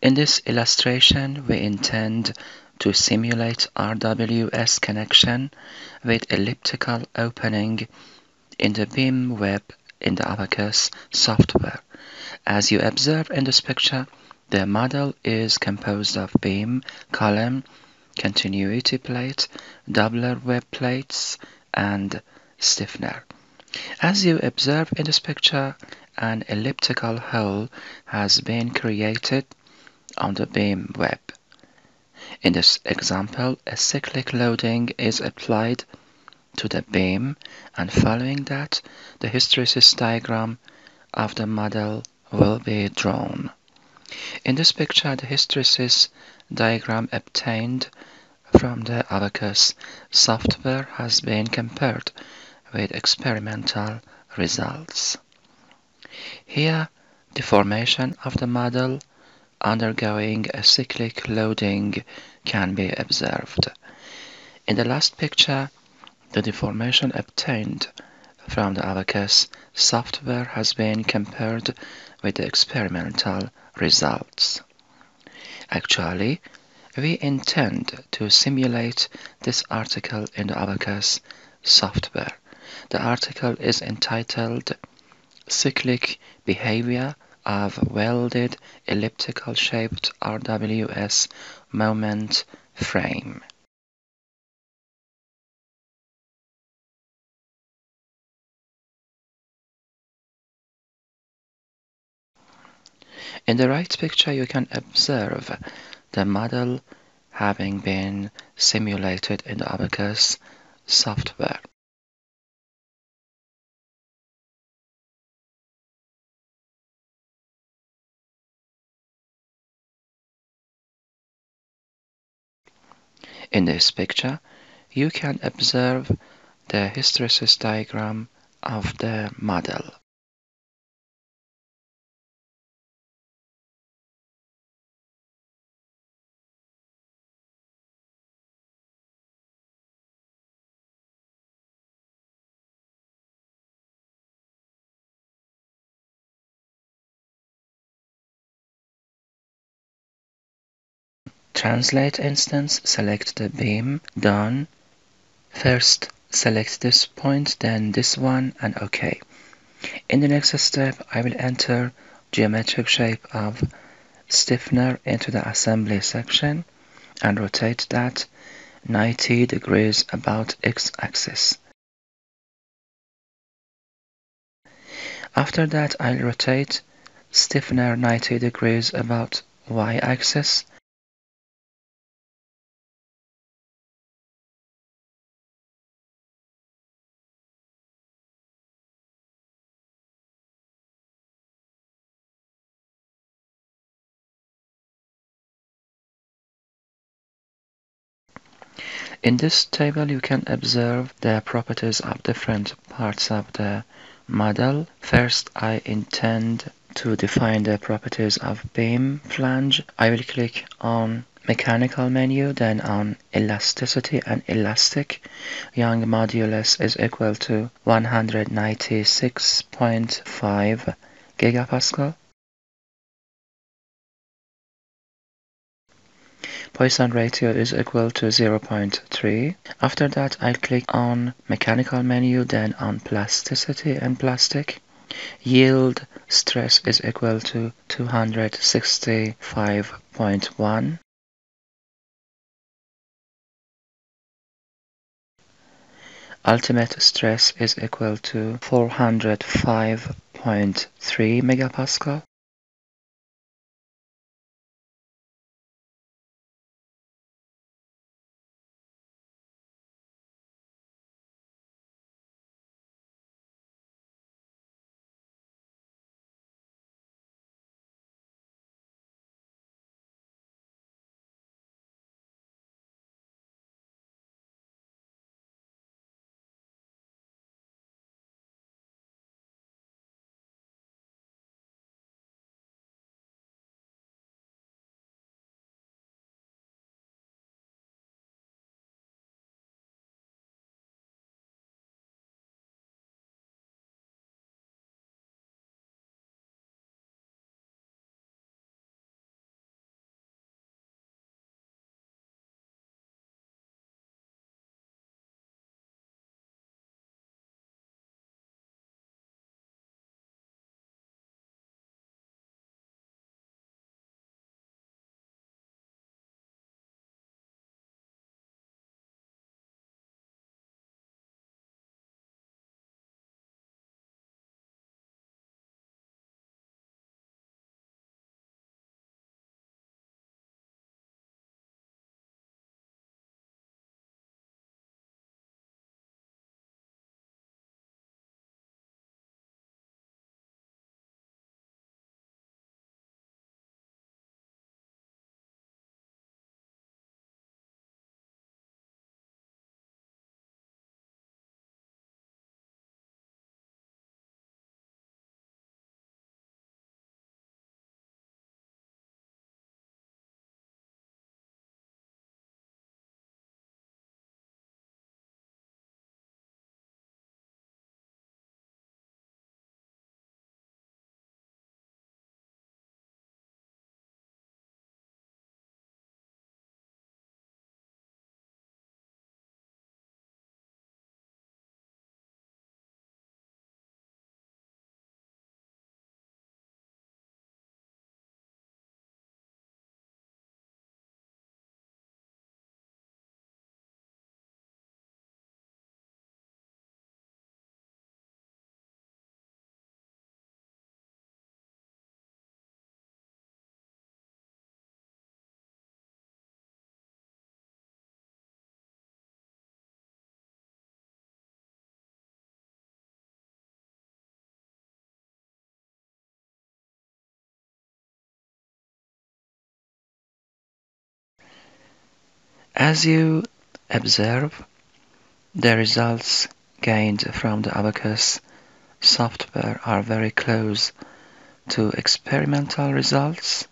In this illustration, we intend to simulate RWS connection with elliptical opening in the beam web in the Abaqus software. As you observe in this picture, the model is composed of beam, column, continuity plate, doubler web plates, and stiffener. As you observe in this picture, an elliptical hole has been created on the beam web. In this example, a cyclic loading is applied to the beam and following that, the hysteresis diagram of the model will be drawn. In this picture, the hysteresis diagram obtained from the Abaqus software has been compared with experimental results. Here, the deformation of the model undergoing a cyclic loading can be observed. In the last picture, the deformation obtained from the Abaqus software has been compared with the experimental results. Actually, we intend to simulate this article in the Abaqus software. The article is entitled Cyclic Behavior of Welded Elliptical Shaped RWS Moment Frame. In the right picture, you can observe the model having been simulated in the Abaqus software. In this picture, you can observe the hysteresis diagram of the model. Translate instance, select the beam, done. First, select this point, then this one, and OK. In the next step, I will enter geometric shape of stiffener into the assembly section and rotate that 90 degrees about x-axis. After that, I'll rotate stiffener 90 degrees about y-axis In this table you can observe the properties of different parts of the model. First I intend to define the properties of beam flange. I will click on mechanical menu then on elasticity and elastic young modulus is equal to 196.5 gigapascal Poisson ratio is equal to 0.3. After that, I click on mechanical menu, then on plasticity and plastic. Yield stress is equal to 265.1. Ultimate stress is equal to 405.3 megapascal. As you observe, the results gained from the Abaqus software are very close to experimental results.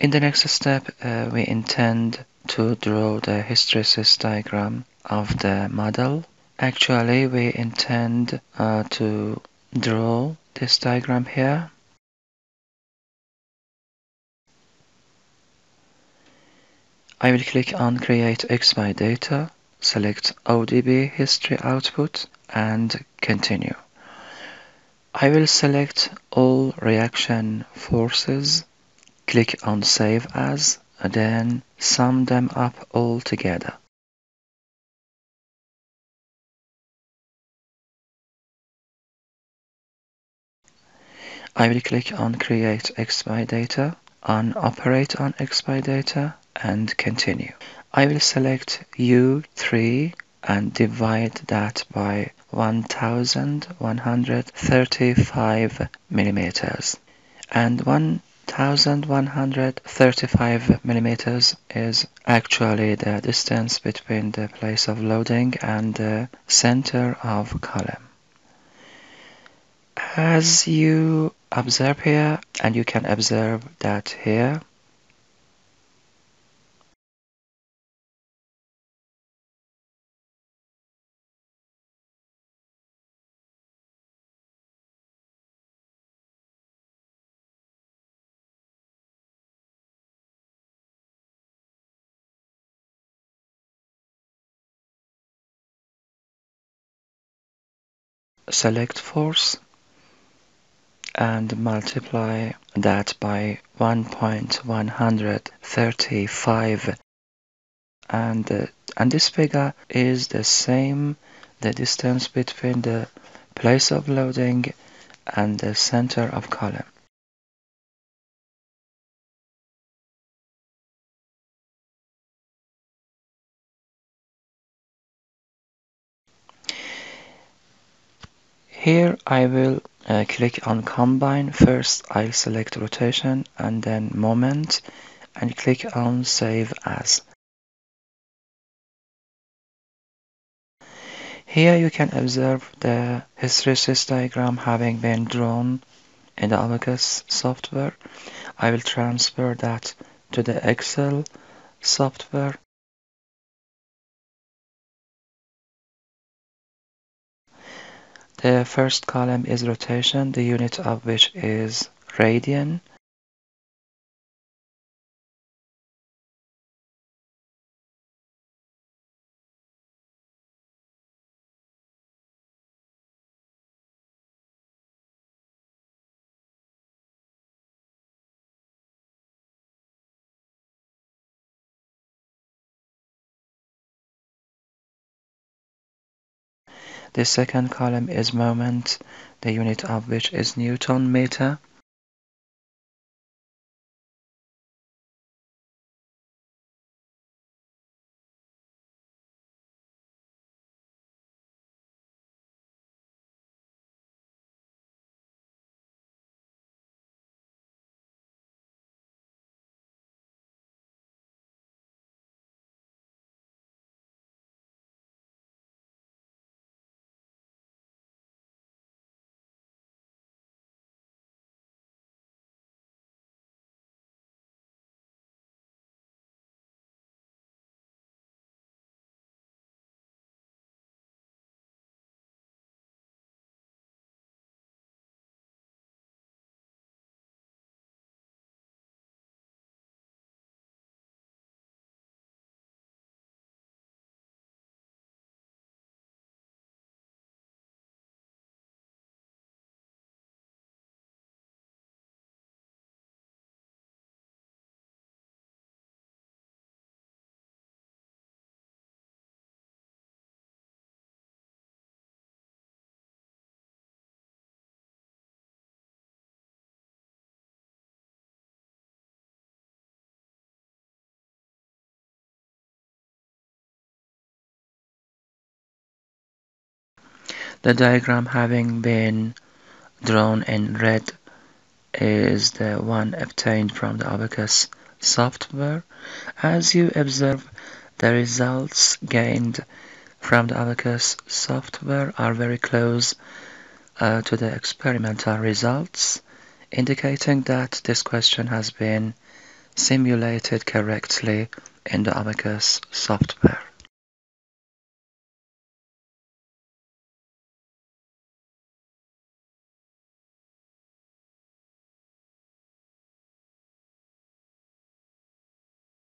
In the next step, uh, we intend to draw the hysteresis diagram of the model. Actually, we intend uh, to draw this diagram here. I will click on Create XY Data, select ODB History Output, and Continue. I will select all reaction forces Click on Save As, then sum them up all together. I will click on Create XY Data, on Operate on XY Data, and Continue. I will select U3 and divide that by 1135 millimeters. And one 1135 millimeters is actually the distance between the place of loading and the center of column. As you observe here, and you can observe that here, select force and multiply that by 1.135 and uh, and this figure is the same the distance between the place of loading and the center of column Here I will uh, click on combine. First I'll select rotation and then moment and click on save as. Here you can observe the hysteresis diagram having been drawn in the Abaqus software. I will transfer that to the Excel software The first column is rotation, the unit of which is radian. The second column is moment, the unit of which is Newton meter. The diagram having been drawn in red is the one obtained from the Abaqus software. As you observe, the results gained from the Abaqus software are very close uh, to the experimental results, indicating that this question has been simulated correctly in the Abaqus software.